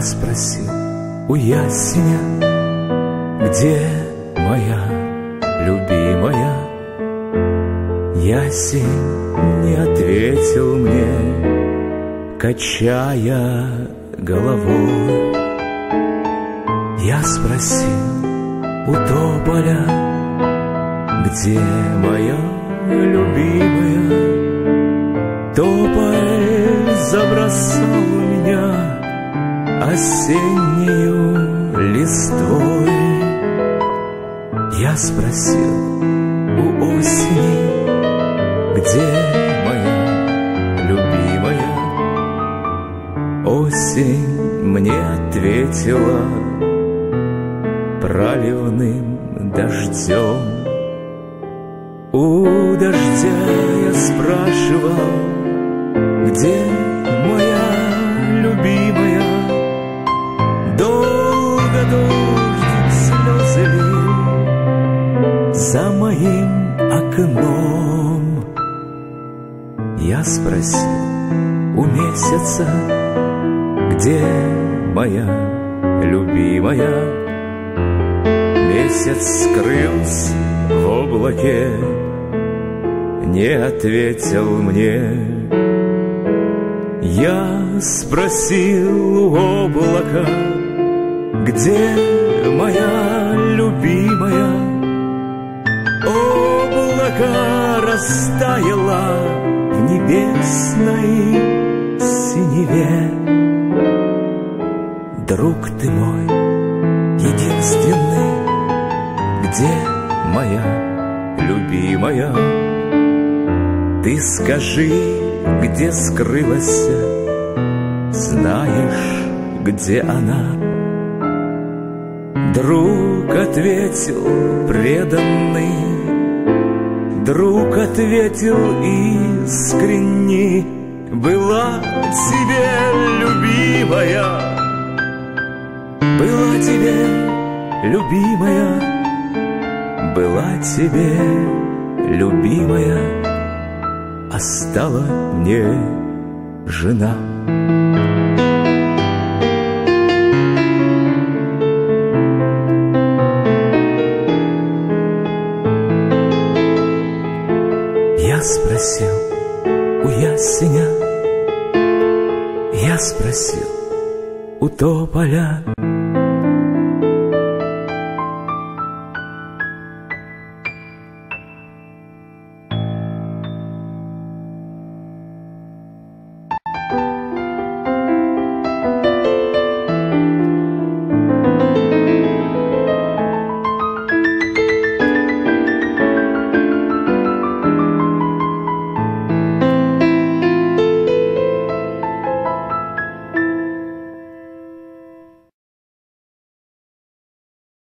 спросил у ясеня, где моя любимая? Ясень не ответил мне, качая головой. Я спросил у тополя, где моя любимая? Тополь забросал осеннюю листвой. Я спросил у осени, где моя любимая? Осень мне ответила проливным дождем. У дождя я спрашивал, где моя моим окном. Я спросил у месяца, где моя любимая? Месяц скрылся в облаке, не ответил мне. Я спросил у облака, где моя растаяло в небесной синеве. Друг ты мой, единственный, где моя любимая? Ты скажи, где скрылась, знаешь, где она? Друг ответил преданный, Друг ответил искренне, Была тебе любимая, Была тебе любимая, Была тебе любимая, а стала мне жена. Спросил у ясеня, я спросил у тополя,